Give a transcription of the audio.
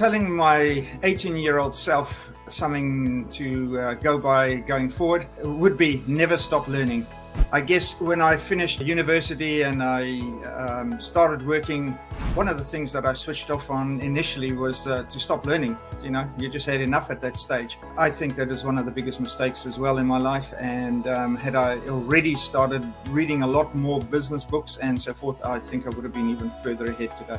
telling my 18 year old self something to uh, go by going forward would be never stop learning. I guess when I finished university and I um, started working, one of the things that I switched off on initially was uh, to stop learning. You know, you just had enough at that stage. I think that is one of the biggest mistakes as well in my life. And um, had I already started reading a lot more business books and so forth, I think I would have been even further ahead today.